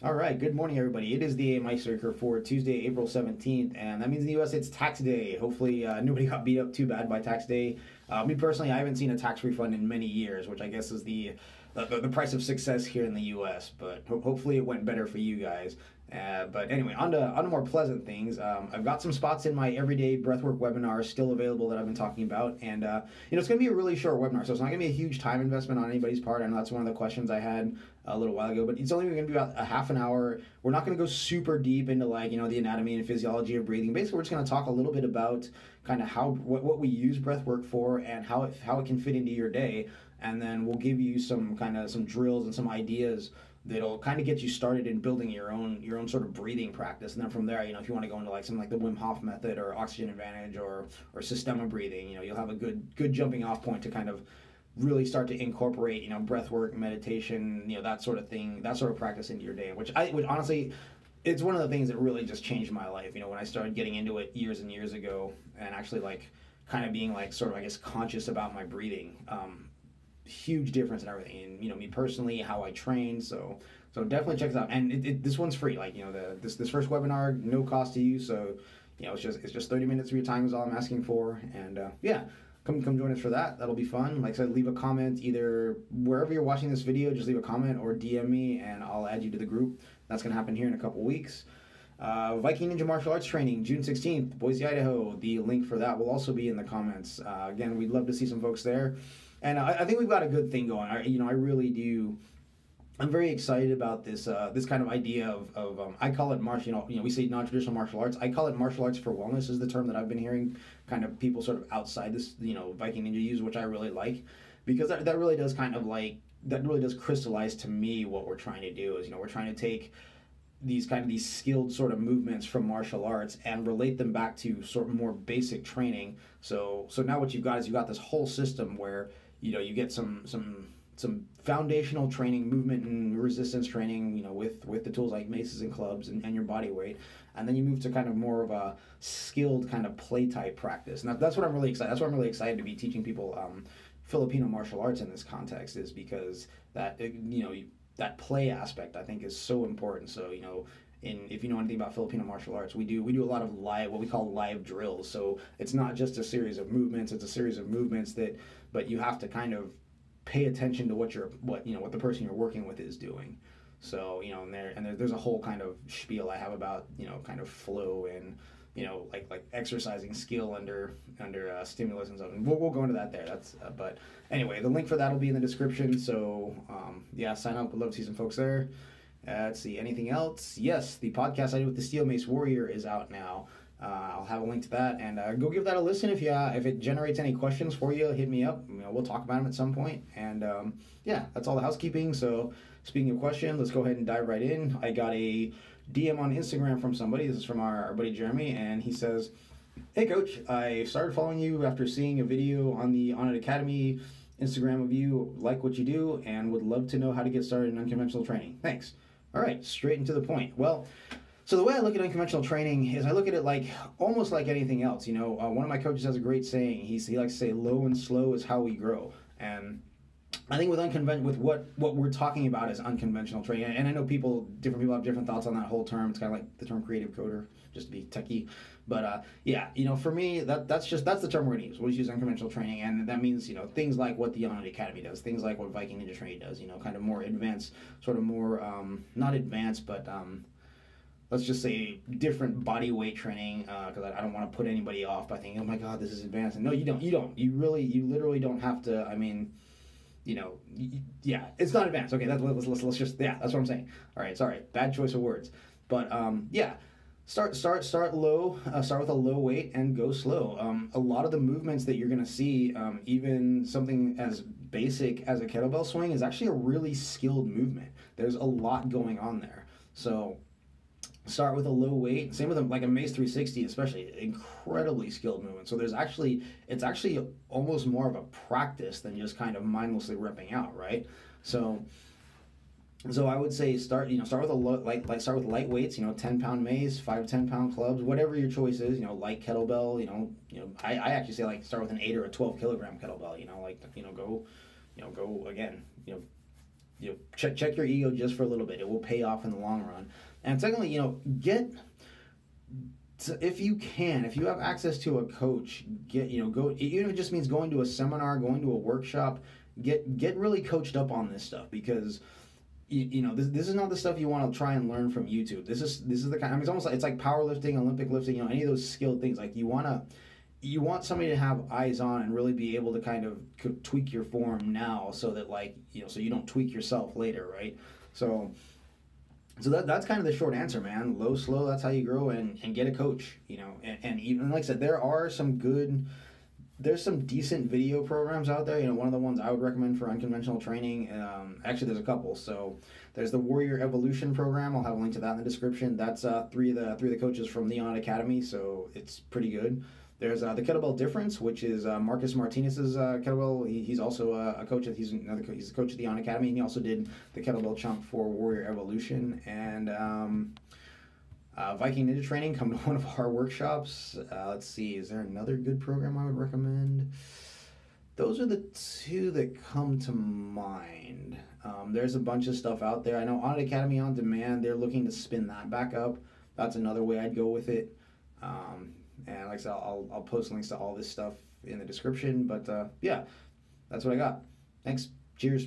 All right, good morning, everybody. It is the AM Icebreaker for Tuesday, April 17th, and that means in the U.S. it's tax day. Hopefully, uh, nobody got beat up too bad by tax day. Uh, me personally, I haven't seen a tax refund in many years, which I guess is the the, the price of success here in the U.S. But ho- hopefully, it went better for you guys. Uh, but anyway, on to, on to more pleasant things. Um, I've got some spots in my everyday breathwork webinar still available that I've been talking about. And, uh, you know, it's going to be a really short webinar, so it's not going to be a huge time investment on anybody's part. I know that's one of the questions I had a little while ago, but it's only going to be about a half an hour. We're not going to go super deep into, like, you know, the anatomy and physiology of breathing. Basically, we're just going to talk a little bit about kind of how, what, what we use breathwork for and how it, how it can fit into your day. And then we'll give you some kind of some drills and some ideas that'll kind of get you started in building your own your own sort of breathing practice. And then from there you know if you want to go into like something like the Wim Hof method or oxygen advantage or or systema breathing you know you'll have a good good jumping off point to kind of really start to incorporate you know breath work meditation you know that sort of thing that sort of practice into your day which I would honestly it's one of the things that really just changed my life you know when I started getting into it years and years ago and actually like kind of being like sort of I guess conscious about my breathing. Um, huge difference in everything. And you know, me personally, how I train. So so definitely check this out. And it, it, this one's free. Like you know, the this this first webinar, no cost to you. So you know, it's just it's just thirty minutes of your time is all I'm asking for. And uh, yeah. Come, come join us for that. That'll be fun. Like I said, leave a comment either wherever you're watching this video. Just leave a comment or DM me, and I'll add you to the group. That's gonna happen here in a couple weeks. Uh, Viking Ninja Martial Arts Training, June 16th, Boise, Idaho. The link for that will also be in the comments. Uh, again, we'd love to see some folks there and I, I, think we've got a good thing going. I, you know, I really do. I'm very excited about this uh, this kind of idea of, of um, I call it martial. You know, you know, we say non-traditional martial arts. I call it martial arts for wellness is the term that I've been hearing. Kind of people sort of outside this, you know, Viking Ninja use, which I really like, because that, that really does kind of like that really does crystallize to me what we're trying to do. Is you know we're trying to take these kind of these skilled sort of movements from martial arts and relate them back to sort of more basic training. So so now what you've got is you've got this whole system where you know you get some some some foundational training, movement and resistance training, you know, with with the tools like maces and clubs and, and your body weight, and then you move to kind of more of a skilled kind of play type practice. And that's what I'm really excited. That's what I'm really excited to be teaching people um, Filipino martial arts in this context is because that you know that play aspect I think is so important. So you know in if you know anything about Filipino martial arts, we do we do a lot of live what we call live drills. So it's not just a series of movements; it's a series of movements that, but you have to kind of pay attention to what you're what you know what the person you're working with is doing. So you know, and there and there, there's a whole kind of spiel I have about you know kind of flow and you know like like exercising skill under under uh, stimulus and stuff. And we'll, we'll go into that there. That's uh, but anyway, the link for that will be in the description. So um, yeah, sign up. We'd love to see some folks there. Uh, let's see, anything else? Yes, the podcast I did with the Steel Mace Warrior is out now. Uh, I'll have a link to that, and uh, go give that a listen if you uh, if it generates any questions for you. Hit me up. You know, we'll talk about them at some point. And um, yeah, that's all the housekeeping. So speaking of questions, let's go ahead and dive right in. I got a DM on Instagram from somebody. This is from our, our buddy Jeremy, and he says, "Hey coach, I started following you after seeing a video on the Onnit Academy Instagram of you. Like what you do, and would love to know how to get started in unconventional training. Thanks." All right, straight and to the point. Well, so the way I look at unconventional training is I look at it like almost like anything else. You know, uh, one of my coaches has a great saying. He's, he likes to say, "Low and slow is how we grow." And I think with unconven- with what what we're talking about is unconventional training, and I know people, different people have different thoughts on that whole term. It's kind of like the term creative coder, just to be techie. But uh, yeah, you know, for me, that that's just that's the term we're gonna use. We'll use unconventional training, and that means you know things like what the Onnit Academy does, things like what Viking Ninja Training does. You know, kind of more advanced, sort of more um, not advanced, but um, let's just say different body weight training because uh, I, I, don't want to put anybody off by thinking, oh my god, this is advanced. And no, you don't. You don't. You really, you literally don't have to. I mean you know, yeah, it's not advanced. Okay, that's let's, let's, let's just yeah, that's what I'm saying. All right, sorry, bad choice of words, but um, yeah, start start start low, uh, start with a low weight and go slow. Um, a lot of the movements that you're gonna see, um, even something as basic as a kettlebell swing, is actually a really skilled movement. There's a lot going on there, so start with a low weight. Same with like a Mace 360, especially incredibly skilled movement. So there's actually it's actually almost more of a practice than just kind of mindlessly ripping out, right? So so I would say start you know start with a low, light like start with light weights. You know, 10 pound mace, five 10 pound clubs, whatever your choice is. You know, light kettlebell. You know, you know I, I actually say like start with an eight or a 12 kilogram kettlebell. You know, like you know go you know go again you know you know, check check your ego just for a little bit. It will pay off in the long run. And secondly, you know, get if you can, if you have access to a coach, get you know go. Even if it just means going to a seminar, going to a workshop, get get really coached up on this stuff because. You, you know this, this is not the stuff you want to try and learn from YouTube. This is this is the kind. I mean, it's almost like it's like powerlifting, Olympic lifting. You know, any of those skilled things. Like you want to you want somebody to have eyes on and really be able to kind of tweak your form now so that like you know so you don't tweak yourself later right? So so that, that's kind of the short answer man. Low slow that's how you grow and, and get a coach you know and, and even like i said there are some good there's some decent video programs out there. You know one of the ones i would recommend for unconventional training um, actually there's a couple. So there's the warrior evolution program. I'll have a link to that in the description. That's uh, three of the three of the coaches from Onnit Academy so it's pretty good there's uh, the kettlebell difference, which is uh, Marcus Martinez's uh, kettlebell. He, he's also a, a coach. At, he's another co- he's a coach at the Onnit Academy, and he also did the kettlebell chunk for Warrior Evolution and um, uh, Viking Ninja Training. Come to one of our workshops. Uh, let's see, is there another good program I would recommend? Those are the two that come to mind. Um, there's a bunch of stuff out there. I know Onnit Academy on Demand. They're looking to spin that back up. That's another way I'd go with it. Um, and like I said, I'll, I'll post links to all this stuff in the description. But uh, yeah, that's what I got. Thanks. Cheers.